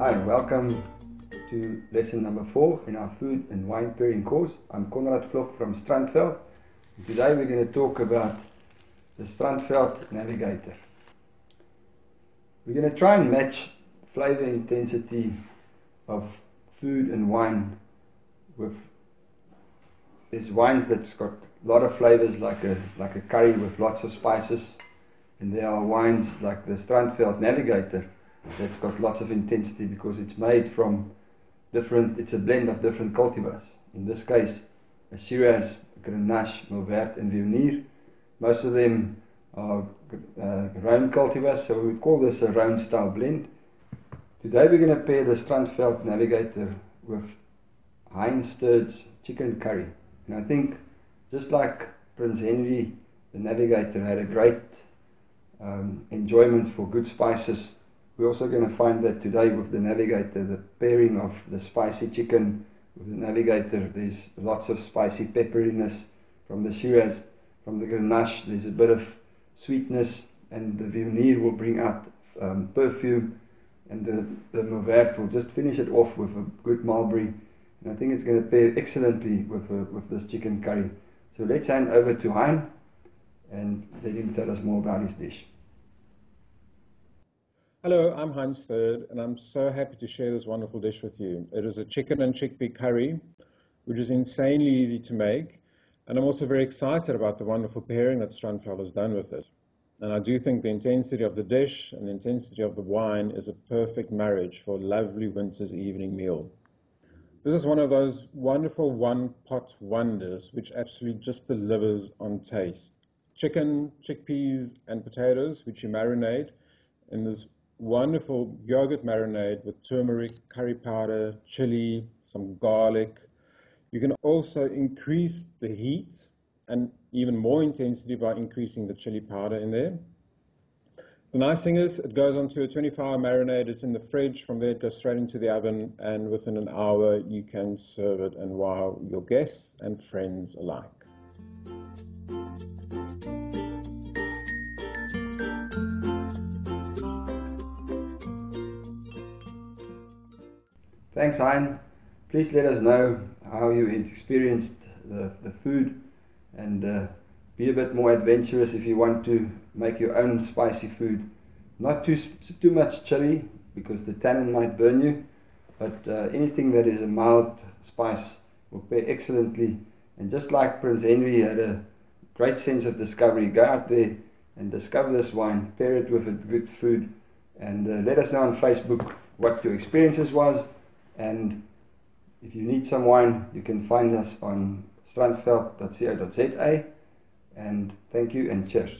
Hi, welcome to lesson number four in our food and wine pairing course. I'm Conrad Vlok from Strandveld. Today we're going to talk about the Strandveld Navigator. We're going to try and match flavor intensity of food and wine with there's wines that's got a lot of flavors like a like a curry with lots of spices and there are wines like the Strandveld Navigator that's got lots of intensity because it's made from different it's a blend of different cultivars. In this case a Shiraz, Grenache, Mourvèdre and Viognier most of them are uh, Rhone cultivars so we call this a Rhone style blend. Today we're going to pair the Strandveld Navigator with Hein Sturt's chicken curry. And I think just like Prince Henry the Navigator had a great um, enjoyment for good spices we're also going to find that today with the Navigator, the pairing of the spicy chicken with the Navigator, there's lots of spicy pepperiness from the Shiraz. From the Grenache, there's a bit of sweetness, and the Viognier will bring out um, perfume, and the, the Mourvèdre will just finish it off with a good mulberry. And I think it's going to pair excellently with, uh, with this chicken curry. So let's hand over to Hein and let him tell us more about his dish. Hello, I'm Heinstirred, and I'm so happy to share this wonderful dish with you. It is a chicken and chickpea curry, which is insanely easy to make, and I'm also very excited about the wonderful pairing that Strandveld has done with it. And I do think the intensity of the dish and the intensity of the wine is a perfect marriage for a lovely winter's evening meal. This is one of those wonderful one-pot wonders which absolutely just delivers on taste. Chicken, chickpeas, and potatoes, which you marinate in this wonderful yogurt marinade with turmeric, curry powder, chili, some garlic. You can also increase the heat and even more intensity by increasing the chili powder in there. The nice thing is it goes onto a 24 hour marinade, it's in the fridge, from there it goes straight into the oven and within an hour you can serve it and wow your guests and friends alike. Thanks, Hein. Please let us know how you experienced the, the food and uh, be a bit more adventurous if you want to make your own spicy food. Not too, too much chili because the tannin might burn you, but uh, anything that is a mild spice will pair excellently. And just like Prince Henry had a great sense of discovery, go out there and discover this wine, pair it with a good food, and uh, let us know on Facebook what your experiences was. And if you need some wine, you can find us on strandveld.co.za. And thank you and cheers.